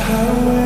how